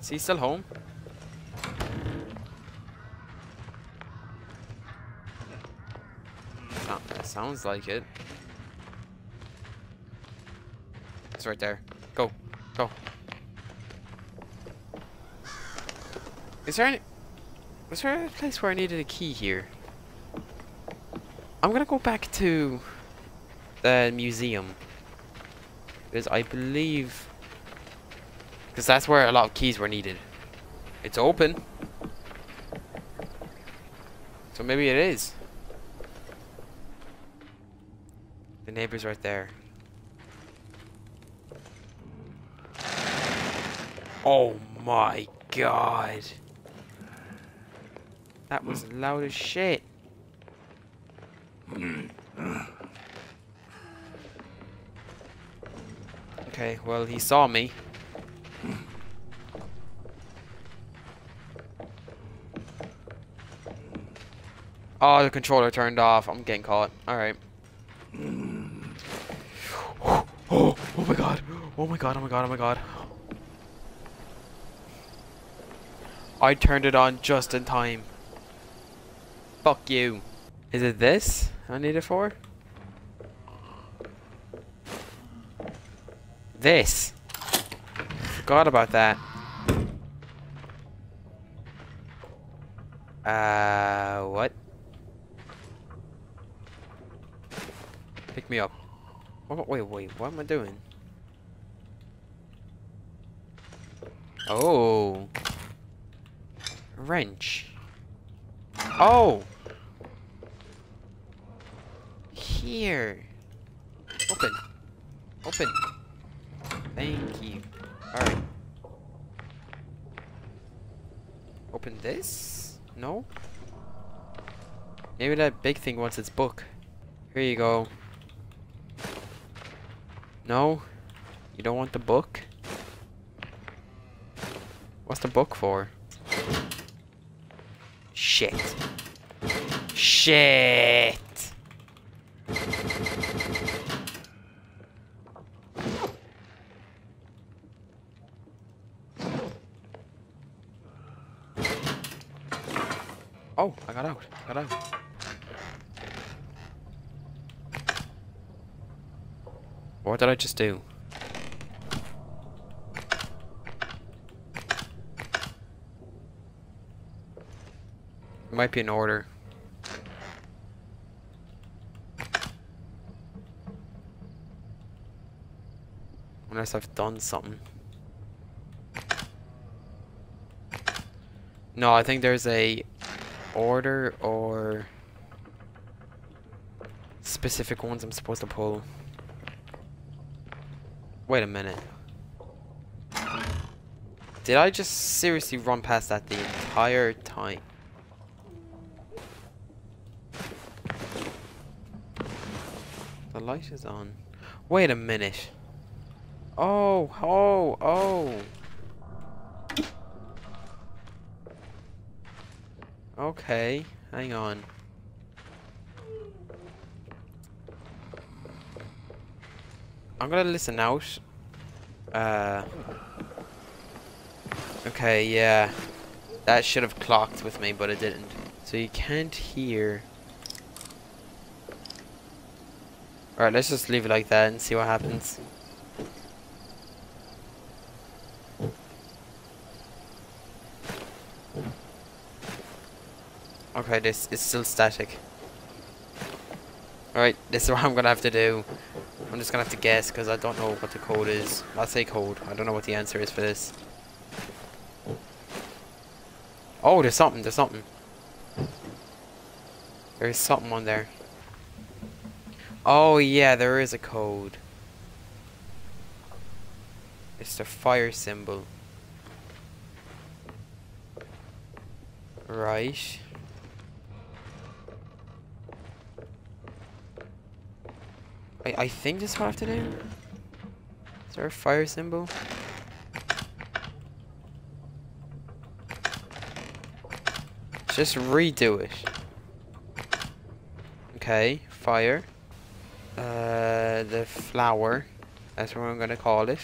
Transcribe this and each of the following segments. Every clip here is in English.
Is he still home? So- sounds like it. It's right there. Go. Go. Is there any... Was there a place where I needed a key here? I'm gonna go back to the museum. Because I believe... Because that's where a lot of keys were needed. It's open. So maybe it is. The neighbor's right there. Oh my god. That was loud as shit. Okay, well, he saw me. Oh, the controller turned off. I'm getting caught. Alright. Oh, oh, oh my god. Oh my god, oh my god, oh my god. I turned it on just in time. Fuck you. Is it this I need it for? This. Forgot about that. Uh, what? Pick me up. What, wait, wait, what am I doing? Oh. Wrench. Oh! Here. Open. Open. Thank you. Alright. Open this? No? Maybe that big thing wants its book. Here you go. No? You don't want the book? What's the book for? Shit. Shit. Oh, I got out. I got out. What did I just do? It might be an order. Unless I've done something. No, I think there's a order or specific ones I'm supposed to pull. Wait a minute. Did I just seriously run past that the entire time? The light is on. Wait a minute. Oh, oh, oh. Okay, hang on. I'm gonna listen out. Uh. Okay, yeah. That should have clocked with me, but it didn't. So you can't hear. Alright, let's just leave it like that and see what happens. Okay, this is still static. Alright, this is what I'm gonna have to do. I'm just gonna have to guess because I don't know what the code is. I'll say code. I don't know what the answer is for this. Oh, there's something. There's something. There's something on there. Oh, yeah, there is a code. It's the fire symbol. Right. I, I think this is what I have to do. Is there a fire symbol? Just redo it. Okay, fire. Uh, the flower. That's what I'm gonna call it.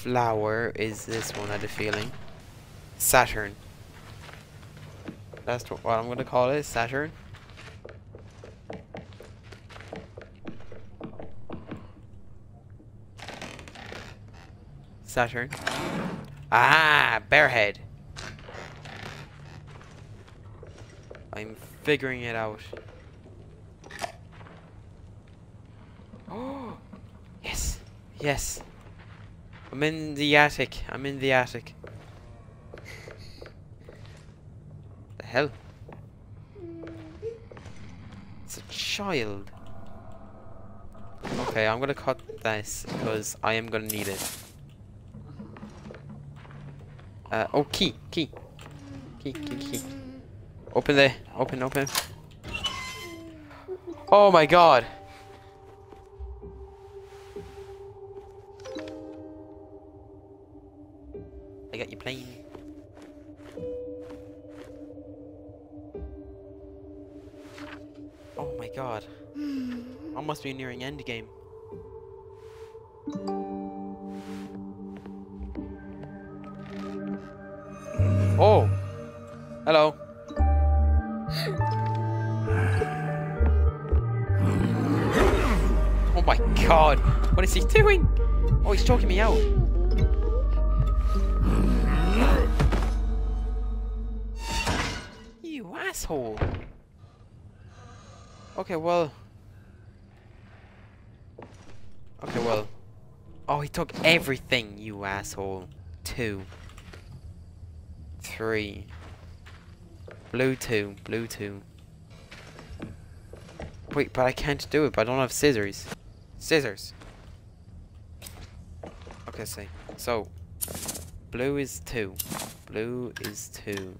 flower is this one, I had a feeling. Saturn. That's what I'm gonna call it, Saturn. Saturn. Ah, Bearhead. I'm figuring it out. Oh, yes, yes. I'm in the attic. I'm in the attic. Hell? It's a child. Okay, I'm gonna cut this because I am gonna need it. Uh, oh, key, key. Key, key, key. Open the, open, open. Oh my god. Be nearing end game. Oh! Hello. Oh my god! What is he doing? Oh, he's choking me out. You asshole. Okay, well. Okay, well. Oh, he took everything, you asshole. Two. Three. Blue two. Blue two. Wait, but I can't do it, but I don't have scissors. Scissors. Okay, see. So, blue is two. Blue is two.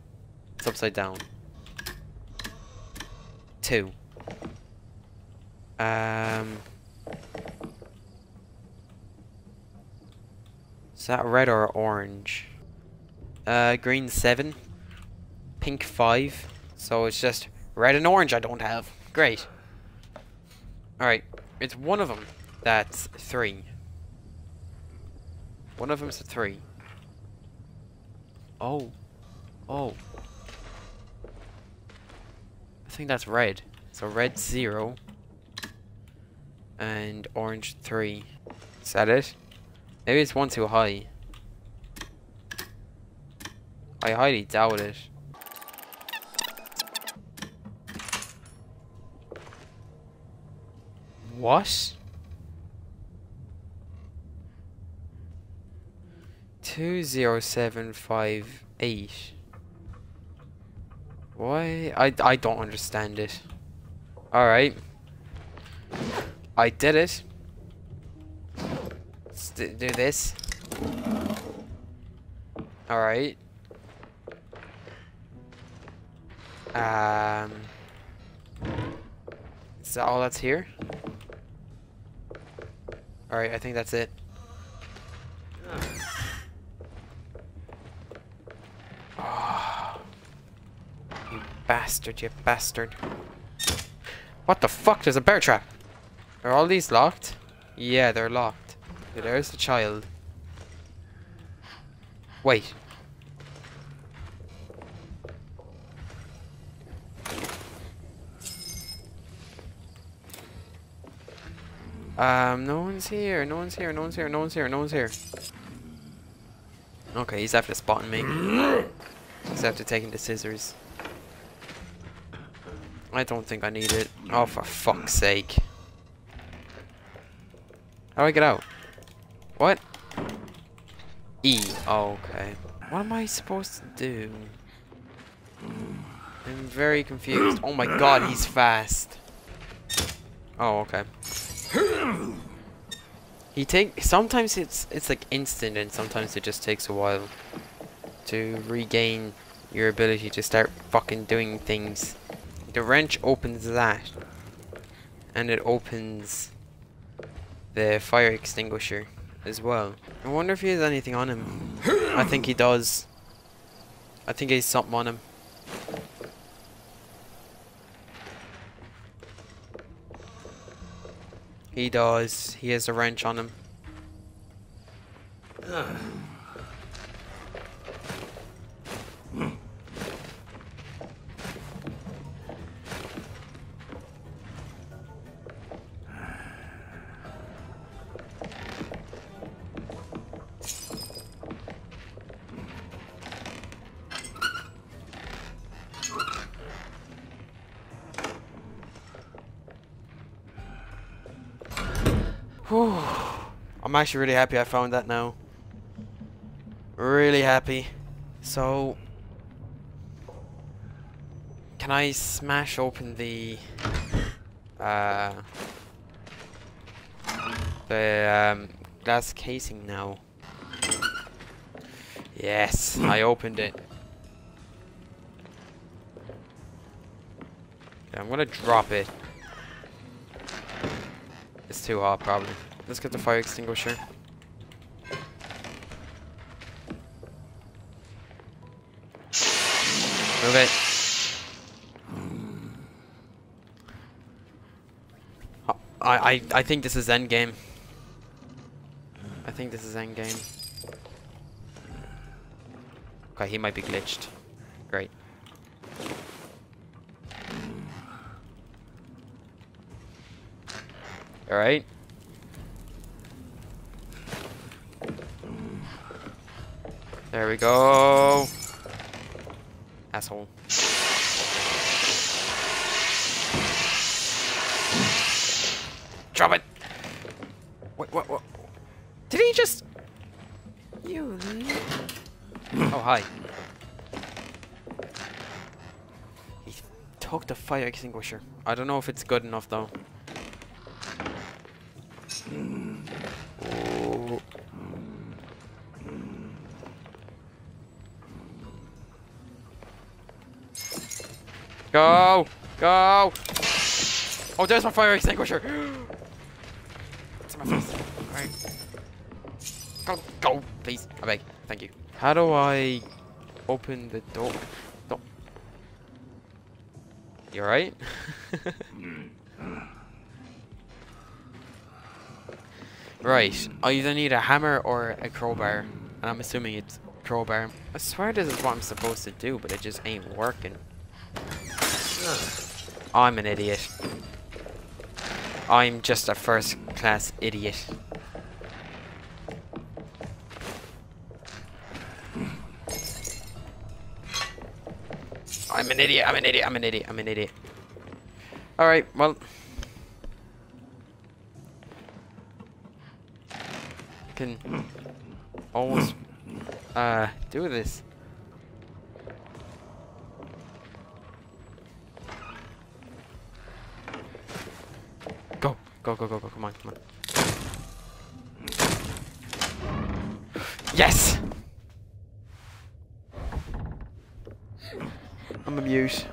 It's upside down. Two. Um. Is that red or orange? Uh, green seven. Pink five. So it's just red and orange I don't have. Great. Alright. It's one of them that's three. One of them's a three. Oh. Oh. I think that's red. So red zero. And orange three. Is that it? Maybe it's one too high. I highly doubt it. What? Two zero seven five eight. Why? I I don't understand it. All right. I did it. Let's do this. All right. Um. Is that all that's here? Alright, I think that's it. You bastard, you bastard. What the fuck? There's a bear trap. Are all these locked? Yeah, they're locked. There's the child. Wait. Um, no one's here, no one's here, no one's here, no one's here, no one's here. Okay, he's after spotting me. He's after taking the scissors. I don't think I need it. Oh, for fuck's sake. How do I get out? What? E. Oh, okay. What am I supposed to do? Hmm. I'm very confused. Oh my god, he's fast. Oh, okay. He take sometimes it's it's like instant and sometimes it just takes a while to regain your ability to start fucking doing things. The wrench opens that and it opens the fire extinguisher as well. I wonder if he has anything on him. I think he does. I think he's something on him. He does. He has a wrench on him. I'm actually really happy I found that now. Really happy. So, can I smash open the uh, the um, glass casing now? Yes, I opened it. Okay, I'm gonna drop it. It's too hot, probably. Let's get the fire extinguisher. Move it. I, I, I think this is endgame. I think this is endgame. Okay, he might be glitched. Great. Alright. There we go. Asshole. Drop it! Wait, what, what? Did he just... You... Oh, hi. He took the fire extinguisher. I don't know if it's good enough, though. Go! Go! Oh, there's my fire extinguisher! It's in my face. Alright. Go, go, please. I beg. Thank you. How do I open the door? Door. You alright? right. I either need a hammer or a crowbar. And I'm assuming it's crowbar. I swear this is what I'm supposed to do, but it just ain't working. I'm an idiot. I'm just a first class idiot. I'm an idiot, I'm an idiot, I'm an idiot, I'm an idiot. Alright, well. Can almost uh do this. Go, go, go, go, come on, come on. Yes! I'm amused.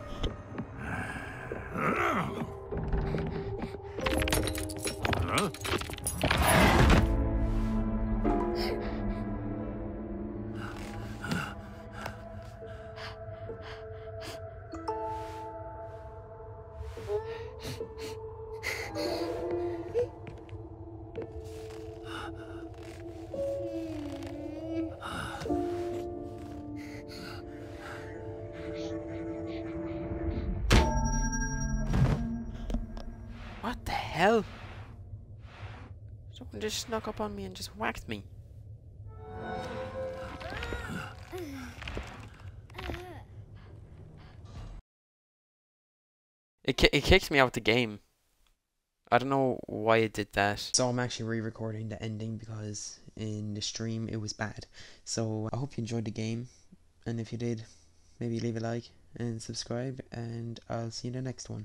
Hell? Someone just snuck up on me and just whacked me. It, ki it kicked me out the game. I don't know why it did that. So I'm actually re-recording the ending because in the stream it was bad. So I hope you enjoyed the game. And if you did, maybe leave a like and subscribe and I'll see you in the next one.